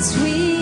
sweet, sweet.